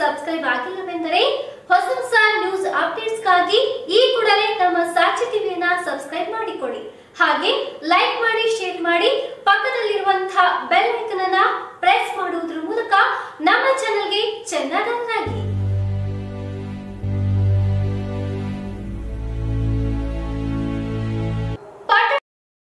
Subscribe ಆಗಿಲ್ಲವೆಂದರೆ ಹೊಸ ಹೊಸ news ಅಪ್ಡೇಟ್ಸ್ಗಾಗಿ ಈ ಕೂಡಲೇ ನಮ್ಮ ಸಾಕ್ಷಿ ಟಿವಿಯನ್ನ ಸಬ್ಸ್ಕ್ರೈಬ್ ಮಾಡಿಕೊಳ್ಳಿ. ಹಾಗೆ ಲೈಕ್